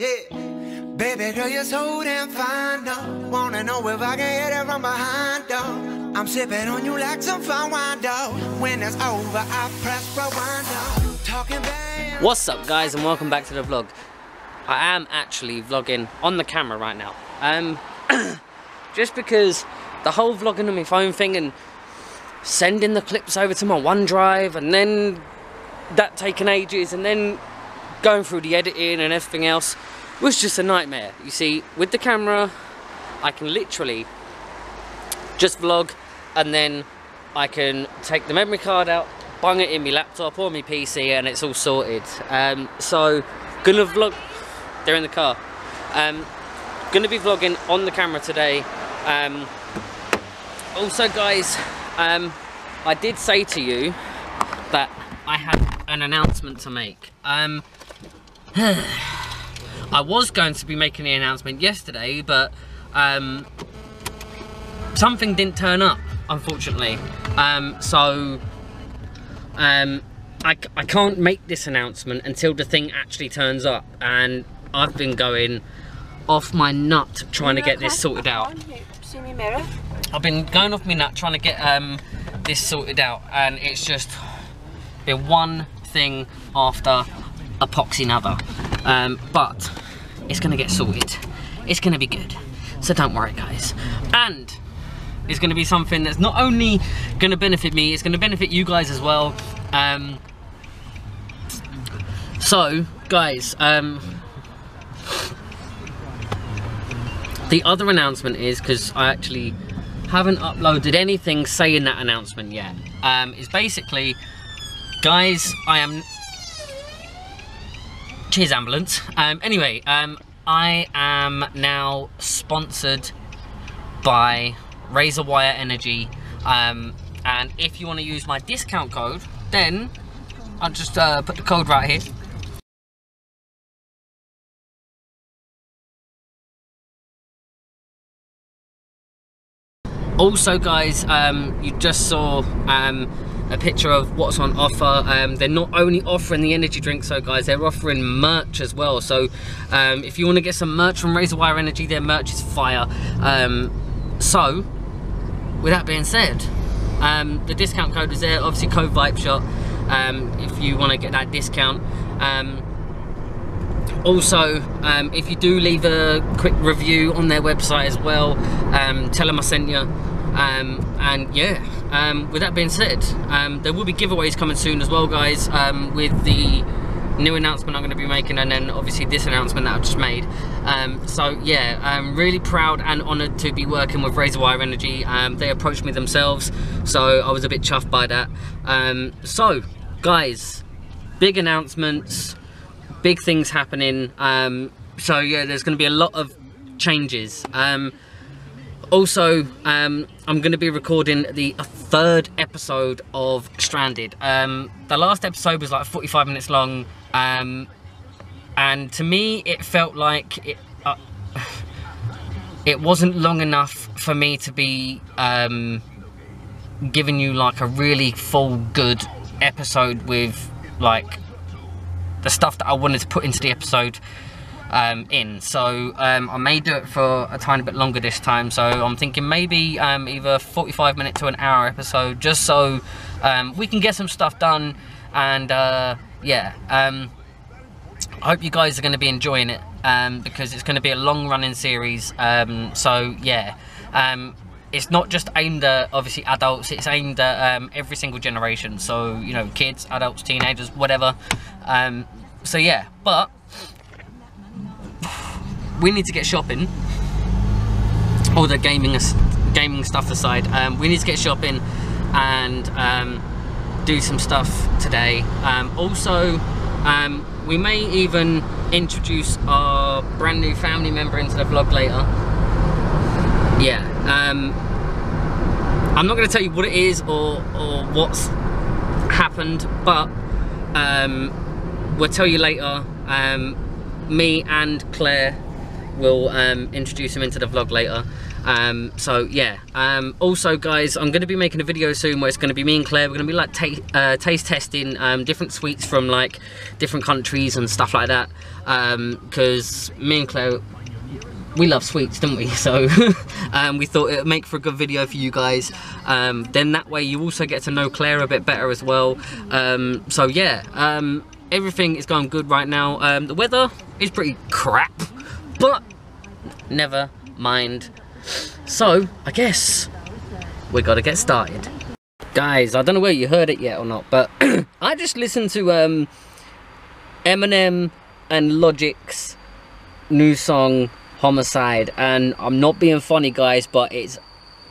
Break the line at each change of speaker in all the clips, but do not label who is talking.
Yeah. Baby girl, you're so damn fine, though. Wanna know if I can hit it from behind, though. I'm sipping on you like some fine wine, though. When it's over, I press rewind. Talking bad.
What's up guys and welcome back to the vlog. I am actually vlogging on the camera right now. Um, just because the whole vlogging on my phone thing and sending the clips over to my OneDrive and then that taking ages and then going through the editing and everything else was just a nightmare. You see, with the camera, I can literally just vlog and then I can take the memory card out, bung it in my laptop or my PC and it's all sorted. Um, so, gonna vlog, they're in the car. Um, gonna be vlogging on the camera today. Um, also guys, um, I did say to you that I had an announcement to make. Um, I was going to be making the announcement yesterday, but um, something didn't turn up, unfortunately. Um, so um, I, I can't make this announcement until the thing actually turns up, and I've been going off my nut trying to get this sorted out. I've been going off my nut trying to get um, this sorted out, and it's just been one thing after epoxy another. Um, but it's gonna get sorted. It's gonna be good. So don't worry, guys. And it's gonna be something that's not only gonna benefit me, it's gonna benefit you guys as well. Um, so, guys, um, the other announcement is because I actually haven't uploaded anything saying that announcement yet. Um, is basically, guys, I am. Cheers, ambulance. Um, anyway, um, I am now sponsored by Razor Wire Energy, um, and if you want to use my discount code, then I'll just uh, put the code right here. also guys um, you just saw um, a picture of what's on offer. Um, they're not only offering the energy drink so guys they're offering merch as well. So um, if you want to get some merch from Razor Wire Energy their merch is fire. Um, so with that being said um, the discount code is there. Obviously code VIPEshot if you want to get that discount. Also um, if you do leave a quick review on their website as well um, tell them I sent you um, and yeah um, with that being said um, there will be giveaways coming soon as well guys um, with the new announcement I'm going to be making and then obviously this announcement that I've just made so yeah I'm really proud and honoured to be working with Razor Wire Energy they approached me themselves so I was a bit chuffed by that so guys big announcements big things happening. Um, so yeah, there's going to be a lot of changes. Um, also, um, I'm going to be recording the third episode of Stranded. Um, the last episode was like 45 minutes long, um, and to me, it felt like it. Uh, it wasn't long enough for me to be um, giving you like a really full good episode with like the stuff that I wanted to put into the episode um, in. So um, I may do it for a tiny bit longer this time. So I'm thinking maybe um, either 45 minute to an hour episode, just so um, we can get some stuff done. And uh, yeah, um, I hope you guys are going to be enjoying it um, because it's going to be a long running series. so yeah it's not just aimed at obviously adults it's aimed at um, every single generation so you know kids adults teenagers whatever um, so yeah but we need to get shopping. All the gaming gaming stuff aside um, we need to get shopping and um, do some stuff today. Um, also um, we may even introduce our brand new family member into the vlog later. Yeah um, I'm not going to tell you what it is or, or what's happened but um, we'll tell you later. Um, me and Claire will um, introduce him into the vlog later Um, so yeah. Um, also, guys, I'm going to be making a video soon where it's going to be me and Claire. We're going to be like ta uh, taste testing um, different sweets from like different countries and stuff like that. Because me and Claire we love sweets, don't we? So um, we thought it would make for a good video for you guys. Um, then that way you also get to know Claire a bit better as well. Um, so yeah, um, everything is going good right now. Um, the weather is pretty crap, but never mind. So I guess we got to get started. Guys, I don't know whether you heard it yet or not, but I just listened to um, Eminem and Logic's new song Homicide and I'm not being funny guys but it's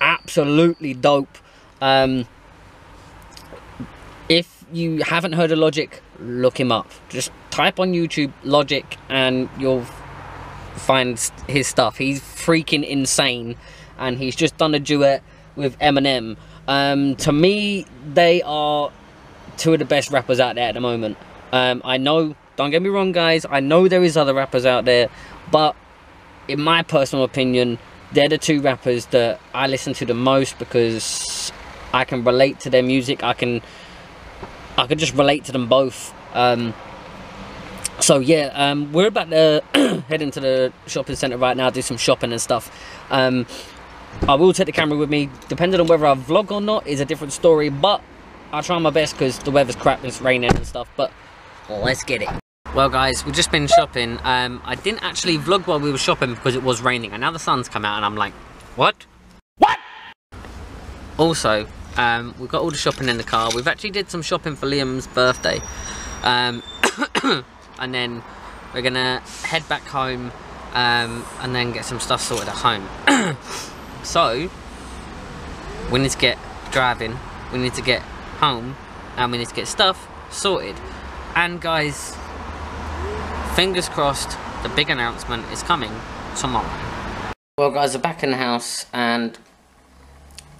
absolutely dope um, if you haven't heard of Logic look him up just type on YouTube Logic and you'll find his stuff he's freaking insane and he's just done a duet with Eminem um, to me they are two of the best rappers out there at the moment um, I know don't get me wrong guys I know there is other rappers out there but in my personal opinion, they're the two rappers that I listen to the most because I can relate to their music. I can, I can just relate to them both. Um, so yeah, um, we're about to head into the shopping centre right now, do some shopping and stuff. Um, I will take the camera with me, depending on whether I vlog or not is a different story, but I'll try my best because the weather's crap and it's raining and stuff, but let's get it. Well guys, we've just been shopping. Um, I didn't actually vlog while we were shopping because it was raining and now the sun's come out and I'm like, what? What? Also, um, we've got all the shopping in the car. We've actually did some shopping for Liam's birthday. And then we're gonna head back home um, and then get some stuff sorted at home. so, we need to get driving, we need to get home, and we need to get stuff sorted. And guys, fingers crossed the big announcement is coming tomorrow. Well guys, we're back in the house and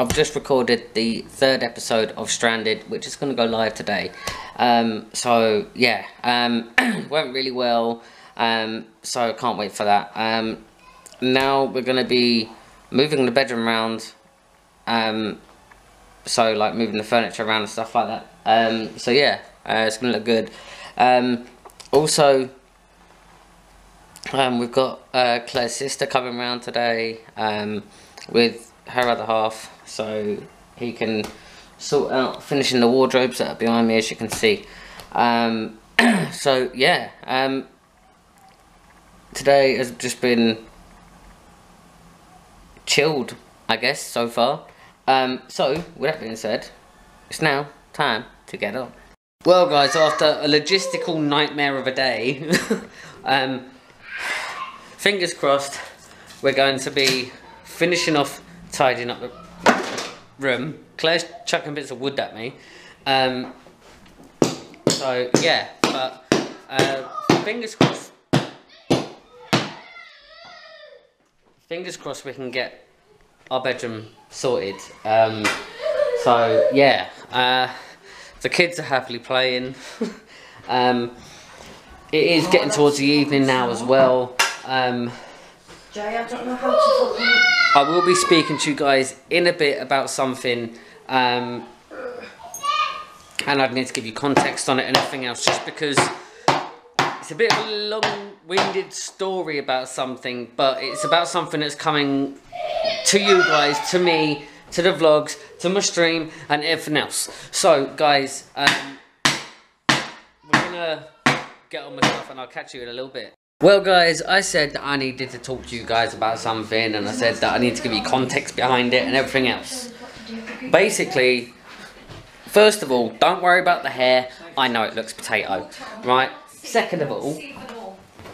I've just recorded the third episode of Stranded, which is going to go live today. Um, so yeah, um, went really well, um, so I can't wait for that. Um, now we're going to be moving the bedroom around, um, so like moving the furniture around and stuff like that. Um, so yeah, uh, it's going to look good. also, um, we've got uh, Claire's sister coming around today with her other half, so he can sort out finishing the wardrobes that are behind me, as you can see. Um, so yeah, um, today has just been chilled, I guess, so far. Um, so, with that being said, it's now time to get on. Well guys, after a logistical nightmare of a day, um, fingers crossed, we're going to be finishing off tidying up the room. Claire's chucking bits of wood at me. Um, so, yeah, but uh, fingers crossed. Fingers crossed we can get our bedroom sorted. Um, so, yeah, uh, the kids are happily playing. um, it is getting towards the evening now as well. Um,
Jay, I don't know how to.
I will be speaking to you guys in a bit about something. Um, and I'd need to give you context on it and everything else just because it's a bit of a long-winded story about something, but it's about something that's coming to you guys, to me, to the vlogs, to my stream, and everything else. So, guys, um, we're gonna get on with stuff and I'll catch you in a little bit. Well guys, I said that I needed to talk to you guys about something and I said that I need to give you context behind it and everything else. Basically, first of all, don't worry about the hair. I know it looks potato, right? Second of all,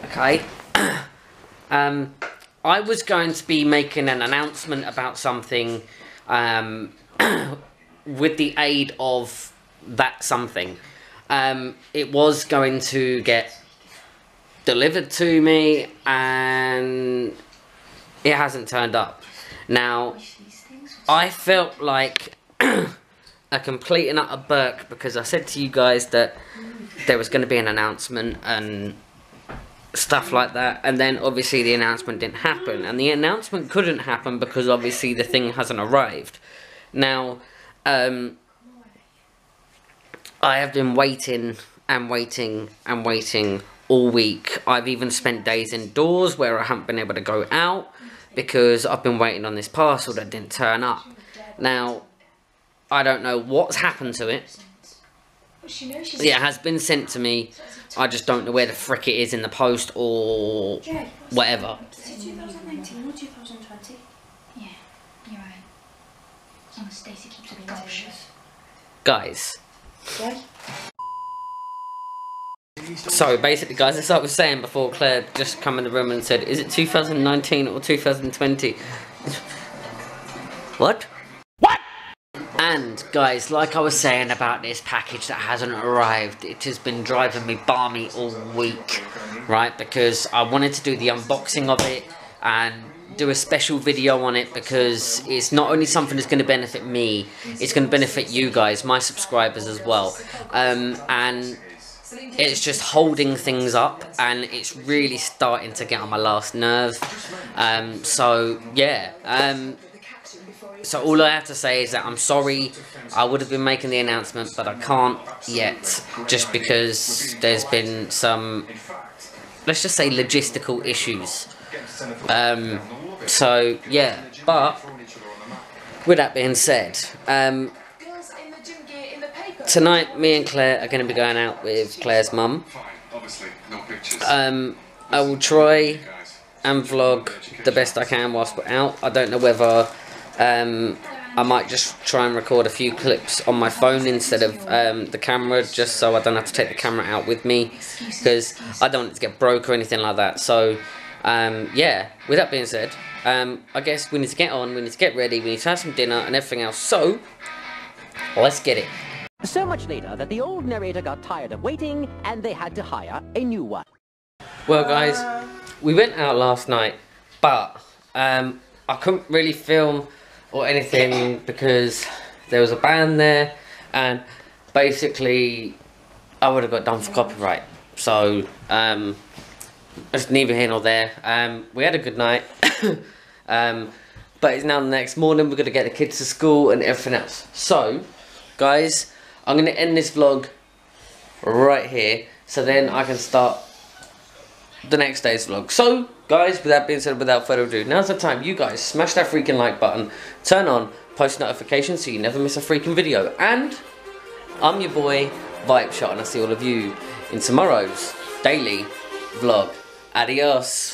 okay, um, I was going to be making an announcement about something um, with the aid of that something. Um, it was going to get delivered to me and it hasn't turned up. Now, I felt like a complete and utter burk because I said to you guys that there was going to be an announcement and stuff like that. And then obviously the announcement didn't happen. And the announcement couldn't happen because obviously the thing hasn't arrived. Now, um, I have been waiting and waiting and waiting all week. I've even spent days indoors where I haven't been able to go out because I've been waiting on this parcel that didn't turn up. Now, I don't know what's happened to it. Yeah, it has been sent to me. I just don't know where the frick it is in the post or whatever.
Is it 2019 or 2020?
Yeah, you're right. As long as Stacey keeps.
Guys? So basically, guys, what I was saying before Claire just come in the room and said, is it 2019 or 2020? what? What? And, guys, like I was saying about this package that hasn't arrived, it has been driving me balmy all week, right? Because I wanted to do the unboxing of it and do a special video on it because it's not only something that's going to benefit me, it's going to benefit you guys, my subscribers as well. Um, and it's just holding things up and it's really starting to get on my last nerve. Um, so, yeah. Um, so all I have to say is that I'm sorry. I would have been making the announcement, but I can't yet, just because there's been some, let's just say, logistical issues. Um, so yeah, but with that being said, um, tonight me and Claire are going to be going out with Claire's mum. Um, I will try and vlog the best I can whilst we're out. I don't know whether um, I might just try and record a few clips on my phone instead of um, the camera, just so I don't have to take the camera out with me, because I don't want it to get broke or anything like that. So, um, yeah, with that being said, um, I guess we need to get on, we need to get ready, we need to have some dinner and everything else. So, let's get it.
So much later that the old narrator got tired of waiting and they had to hire a new one.
Well, guys, we went out last night, but um, I couldn't really film or anything because there was a band there, and basically, I would have got done for copyright. So, um, it's neither here nor there. Um, we had a good night, um, but it's now the next morning. We're gonna get the kids to school and everything else. So, guys, I'm gonna end this vlog right here, so then I can start the next day's vlog. So, guys, with that being said, without further ado, now's the time. You guys smash that freaking like button, turn on post notifications so you never miss a freaking video. And I'm your boy, Vipeshot, and I'll see all of you in tomorrow's daily vlog. Adios.